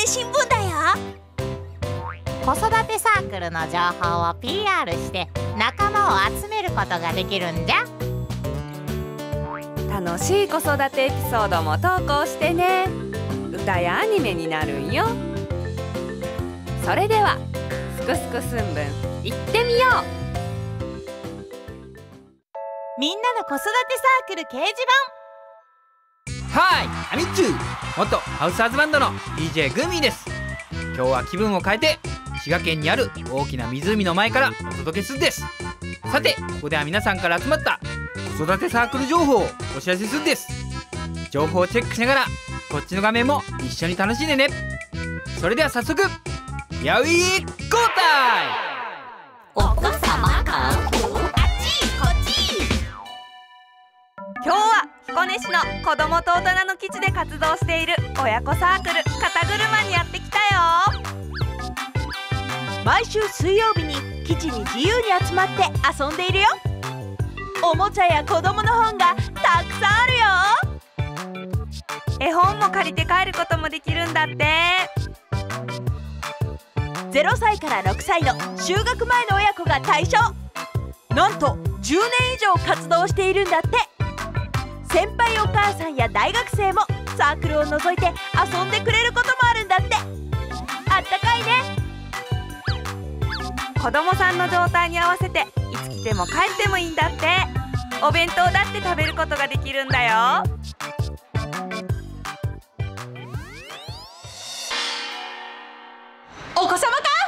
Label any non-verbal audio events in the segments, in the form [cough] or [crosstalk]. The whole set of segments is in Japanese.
て新聞だよ。子育てサークルの情報を PR して仲間を集めることができるんじゃ。楽しい子育てエピソードも投稿してね。歌やアニメになるんよ。それでは「すくすく新聞」いってみよう。みんなの子育てサークル掲示はいアミッチュ元ハウスアズバンドの DJ グミーです。今日は気分を変えて滋賀県にある大きな湖の前からお届けするです。さてここでは皆さんから集まった子育てサークル情報をお知らせするです。情報をチェックしながらこっちの画面も一緒に楽しんでね。それでは早速やウィー交代市の子どもと大人の基地で活動している親子サークル肩車にやってきたよ。毎週水曜日に基地に自由に集まって遊んでいるよ。おもちゃや子供の本がたくさんあるよ。絵本も借りて帰ることもできるんだって。0歳から6歳の就学前の親子が対象。なんと10年以上活動しているんだって。先輩お母さんや大学生もサークルを除いて遊んでくれることもあるんだって。あったかいね。子供さんの状態に合わせていつ来ても帰ってもいいんだって。お弁当だって食べることができるんだよ。お子様カ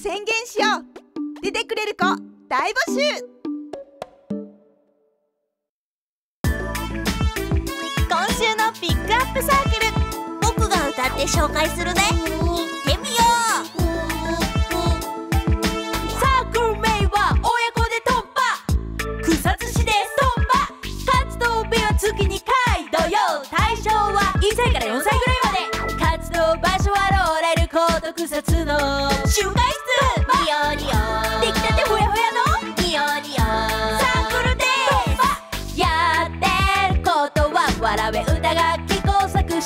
宣言しよう。出てくれる子大募集。今週のピックアップサークル僕が歌って紹介するね。行ってみよう。サークル名は親子で突破草津市で突破活動日は月2回。土曜対象は1歳から4歳ぐらいまで。活動場所はローレルコート草津の。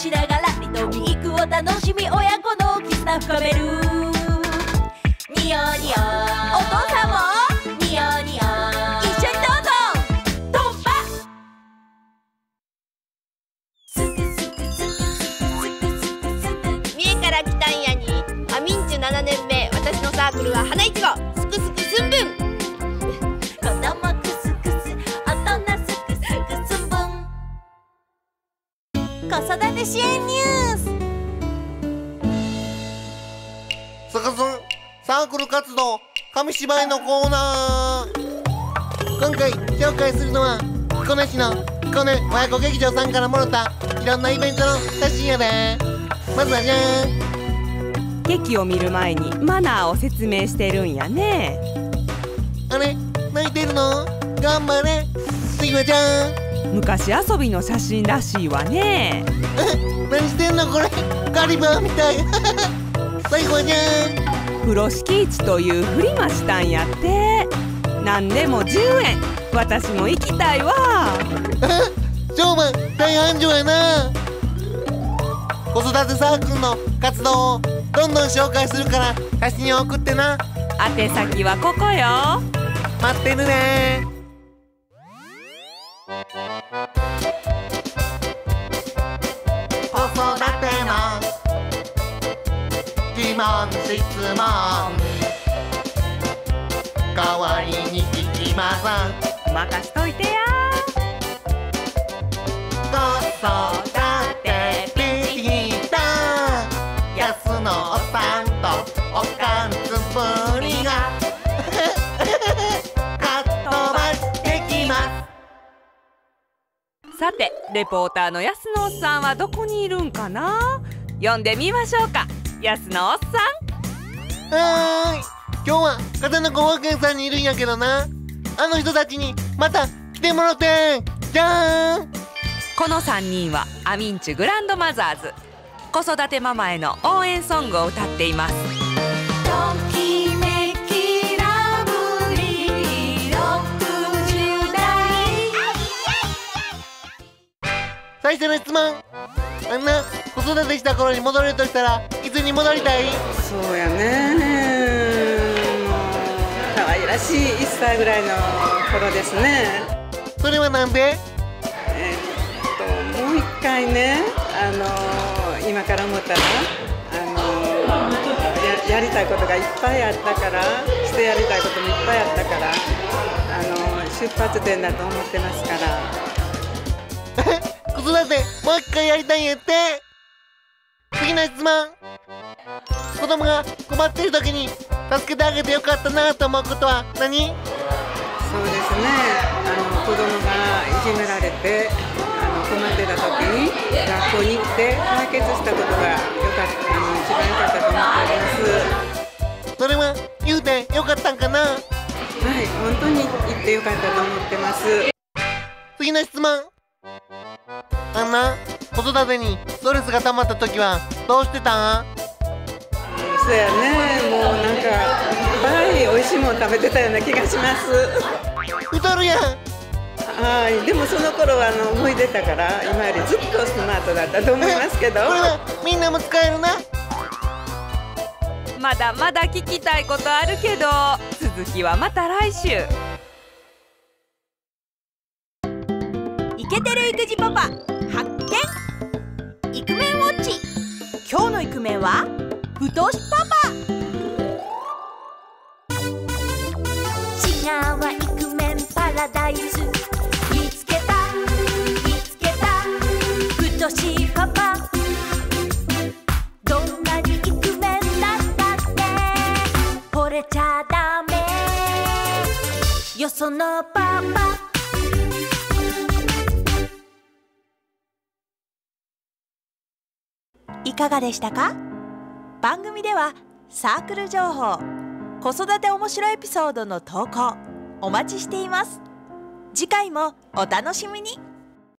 しながらリトミックを楽しみ親子の絆深める。子育て支援ニュース。サカスンサークル活動紙芝居のコーナー。今回紹介するのは彦根市の彦根親子劇場さんからもらったいろんなイベントの写真やで。まずはじゃーん。劇を見る前にマナーを説明してるんやね。あれ？泣いてるの？頑張れ。次はじゃん昔遊びの写真らしいわね。[laughs] 何してんのこれ。ガリバーみたい。[laughs] 最後はじゃ風呂敷市というフリマしたんやって。何でも10円。私も行きたいわ。ーんあ商売大大繁盛やな。子育てサークルの活動をどんどん紹介するから写真を送ってな。宛先はここよ。待ってるね問質問代わりに聞きます任しといてや。子育てリーダーやすのおさんとおかんつぶりが。かっ飛ばしてきます。さてレポーターの安野おっさんはどこにいるんかな？呼んでみましょうか安野おっさはーい。今日は片野小保険さんにいるんやけどな。あの人たちにまた来てもろてん。じゃーん。んこの3人はアミンチュグランドマザーズ。子育てママへの応援ソングを歌っています。ときめきラブリー60代。最初の質問あんな子育てした頃に戻れるとしたらいつに戻りたい？そうやね。もう可愛らしい1歳ぐらいの頃ですね。それはなんで？えーっともう一回ねあの今から思ったらあのややりたいことがいっぱいあったからしてやりたいこともいっぱいあったからあの出発点だと思ってますから [laughs] 子育てもう一回やりたいんやって。次の質問。子供が困っている時に助けてあげてよかったなと思うことは何？そうですね。あの子供がいじめられてあの困ってた時に学校に行って解決したことがよかったあの一番良かったと思っております。それは言うてよかったんかな？はい本当に行ってよかったと思ってます。次の質問あんな子育てにストレスが溜まった時はどうしてたん？そうやね。もうなんかいっぱい美味しいもの食べてたような気がします。太るやん。はい。でもその頃はあの思い出たから今よりずっとスマートだったと思いますけど。[laughs] これはみんなも使えるな。まだまだ聞きたいことあるけど続きはまた来週。イケてる育児パパ発見イクメンウォッチ。今日のイクメンは太しパパ。違うはイクメンパラダイス。見つけた。見つけた。太しパパ。どんなにイクメンだったって。惚れちゃダメ。よそのパパ。いかがでしたか？番組ではサークル情報子育て面白いエピソードの投稿お待ちしています。次回もお楽しみに。